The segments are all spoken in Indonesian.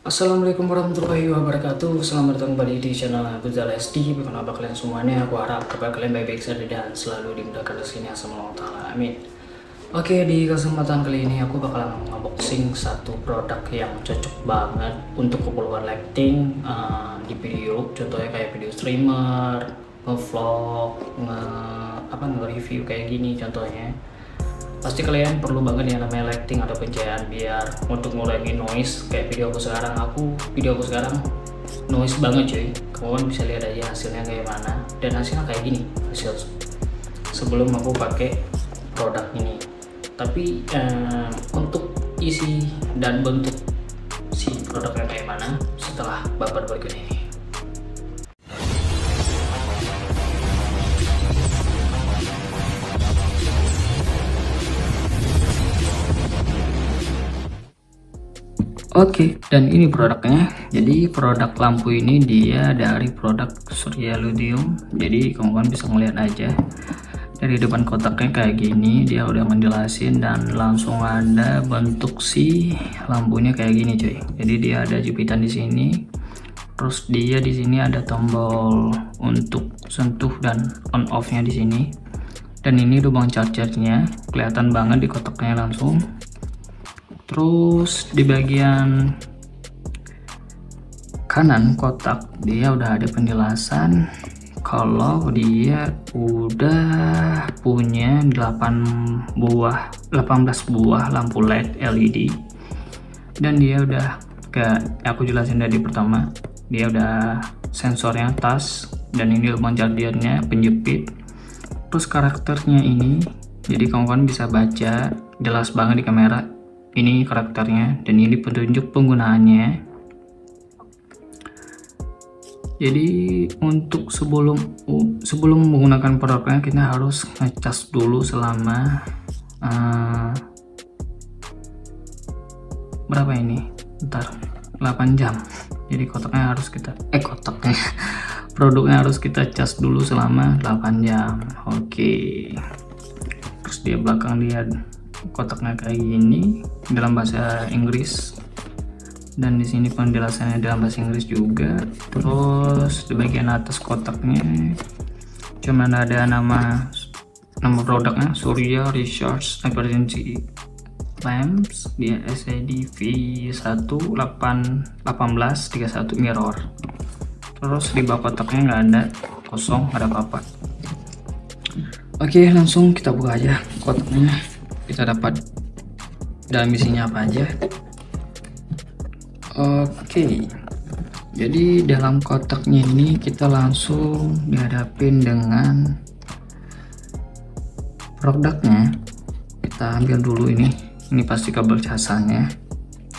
Assalamualaikum warahmatullahi wabarakatuh. Selamat datang kembali di channel Abdul SD Bagaimana kalian semuanya Aku harap kabar kalian baik-baik saja dan selalu dimudahkan sama Allah Ta'ala. Amin. Oke di kesempatan kali ini aku bakalan unboxing satu produk yang cocok banget Untuk keperluan lighting uh, di video. Contohnya kayak video streamer, nge-vlog, nge, apa, nge-review kayak gini contohnya pasti kalian perlu banget yang namanya lighting atau pencahayaan biar untuk ngurangi noise. Kayak video aku sekarang aku video aku sekarang noise banget cuy. Kamu kan bisa lihat aja hasilnya kayak mana. Dan hasilnya kayak gini hasil sebelum aku pakai produk ini. Tapi eh, untuk isi dan bentuk si produknya kayak mana setelah bapak berikut ini Oke, okay, dan ini produknya. Jadi produk lampu ini dia dari produk Surya Ludium. Jadi kamu kan bisa ngeliat aja dari depan kotaknya kayak gini. Dia udah menjelasin dan langsung ada bentuk si lampunya kayak gini, cuy. Jadi dia ada jepitan di sini. Terus dia di sini ada tombol untuk sentuh dan on off-nya di sini. Dan ini lubang chargernya kelihatan banget di kotaknya langsung terus di bagian kanan kotak dia udah ada penjelasan kalau dia udah punya 8 buah 18 buah lampu LED LED dan dia udah kayak aku jelasin dari pertama dia udah sensornya tas dan ini lubang chargernya penjepit. Terus karakternya ini jadi kawan kawan bisa baca jelas banget di kamera ini karakternya dan ini petunjuk penggunaannya. Jadi untuk sebelum sebelum menggunakan produknya kita harus ngecas dulu selama uh, berapa ini? Ntar 8 jam. Jadi kotaknya harus kita eh kotaknya. Produknya harus kita cas dulu selama 8 jam. Oke. Terus dia belakang dia kotaknya kayak gini dalam bahasa Inggris. Dan di sini penjelasannya dalam bahasa Inggris juga. Terus di bagian atas kotaknya cuman ada nama nama produknya Surya Research Emergency Lamps di SID V181831 mirror. Terus di bawah kotaknya nggak ada kosong ada apa-apa. Oke langsung kita buka aja kotaknya kita dapat dalam isinya apa aja. Oke jadi dalam kotaknya ini kita langsung dihadapin dengan produknya. Kita ambil dulu ini. Ini pasti kabel casannya.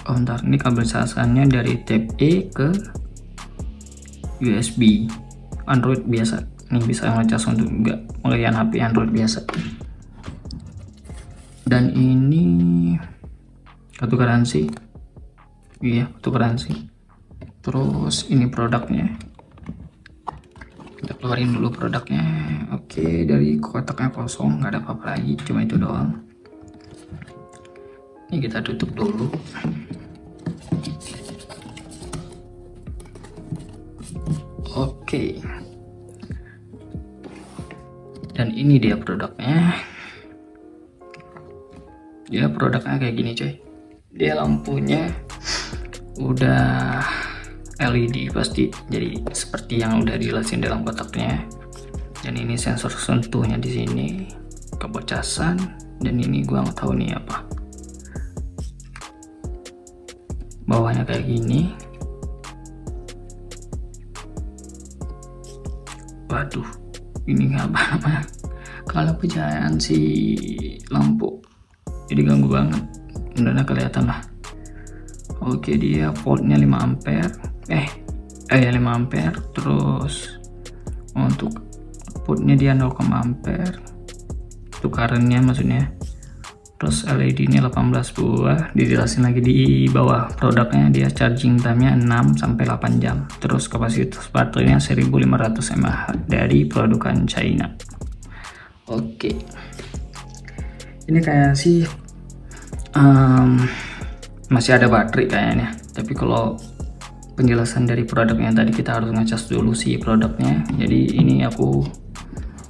Oh bentar. Ini kabel casannya dari type E ke USB Android biasa. Ini bisa ngecas untuk juga pengalian HP Android biasa dan ini kartu garansi iya kartu garansi terus ini produknya. Kita keluarin dulu produknya. Oke dari kotaknya kosong nggak ada apa-apa lagi cuma itu doang. Ini kita tutup dulu. Oke. Dan ini dia produknya dia produknya kayak gini coy. Dia lampunya udah LED pasti. Jadi seperti yang udah dijelasin dalam kotaknya. Dan ini sensor sentuhnya di sini. Kebocasan. Dan ini gua nggak tahu nih apa. Bawahnya kayak gini. Waduh ini apa namanya kalau pencahayaan si lampu jadi ganggu banget. Udah kelihatan lah. Oke dia voltnya 5 ampere. Eh eh 5 ampere. Terus untuk outputnya dia 0, ampere. Itu maksudnya. Terus LED nya 18 buah. Dijelasin lagi di bawah produknya. Dia charging time nya 6 sampai 8 jam. Terus kapasitas baterainya 1500 mAh dari produkan China. Oke ini kayak sih um, masih ada baterai kayaknya. Tapi kalau penjelasan dari produknya tadi kita harus ngecas dulu sih produknya. Jadi ini aku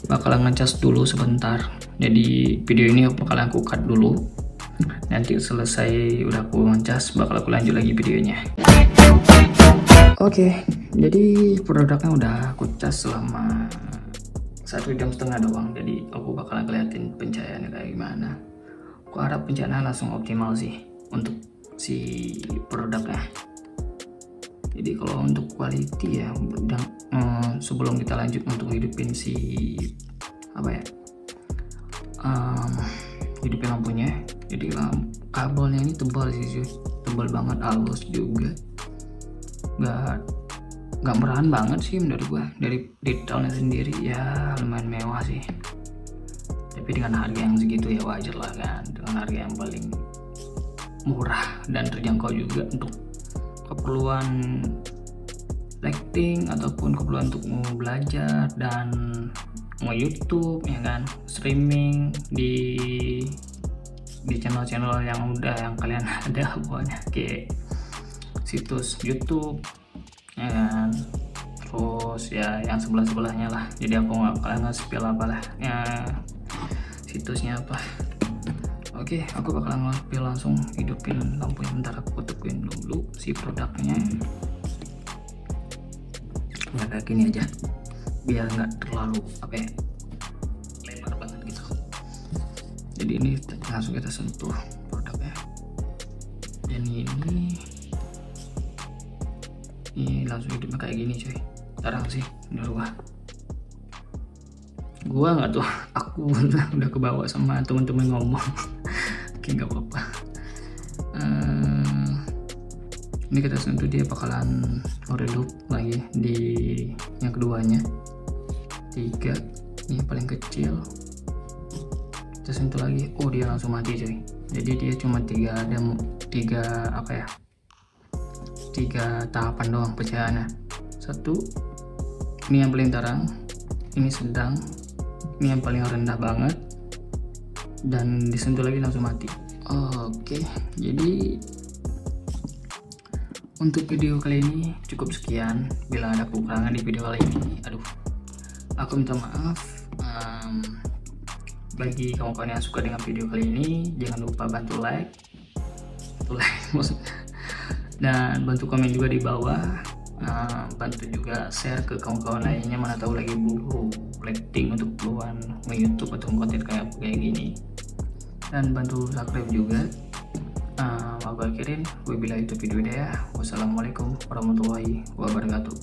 bakalan ngecas dulu sebentar. Jadi video ini bakalan aku cut dulu. Nanti selesai udah aku ngecas bakal aku lanjut lagi videonya. Oke okay, jadi produknya udah aku cas selama satu jam setengah doang jadi aku bakalan keliatin pencahayaannya kayak gimana. Aku harap pencahayaan langsung optimal sih untuk si produknya. Jadi kalau untuk quality ya udah um, sebelum kita lanjut untuk hidupin si apa ya um, hidupin lampunya jadi lamp kabelnya ini tebal sih tebal banget halus juga. Nggak nggak merahan banget sih menurut gua. Dari detailnya sendiri ya lumayan mewah sih. Tapi dengan harga yang segitu ya wajar lah kan. Dengan harga yang paling murah dan terjangkau juga untuk keperluan lighting ataupun keperluan untuk mau belajar dan mau YouTube ya kan? Streaming di di channel-channel yang udah yang kalian ada pokoknya kayak situs YouTube ya kan? Terus ya yang sebelah sebelahnya lah. Jadi aku nggak kalian nggak spill apa lah ya situsnya apa. Oke aku bakal ngambil langsung hidupin lampunya. Bentar aku teguin dulu si produknya. Ya kayak gini aja. Biar nggak terlalu apa ya lebar banget gitu. Jadi ini langsung kita sentuh produknya. Dan ini ini langsung hidupnya kayak gini cuy. Sekarang sih menurut gua. Gua nggak tuh aku udah kebawa sama temen-temen ngomong. Oke nggak apa-apa. Uh, ini kita sentuh dia bakalan redup lagi di yang keduanya. Tiga ini paling kecil. Kita sentuh lagi. Oh dia langsung mati cuy. Jadi dia cuma tiga ada tiga apa ya tiga tahapan doang pecahannya satu ini yang paling terang ini sedang ini yang paling rendah banget dan disentuh lagi langsung mati. Oke jadi untuk video kali ini cukup sekian. Bila ada kekurangan di video kali ini aduh aku minta maaf. Um, bagi kawan-kawan yang suka dengan video kali ini jangan lupa bantu like. Bantu like maksudnya dan bantu komen juga di bawah. Uh, bantu juga share ke kawan-kawan lainnya. Mana tahu lagi butuh lighting untuk keluar nge YouTube atau konten kayak kayak gini. Dan bantu subscribe juga. Uh, aku akhirin wabillahi taufiq hidayah wassalamualaikum warahmatullahi wabarakatuh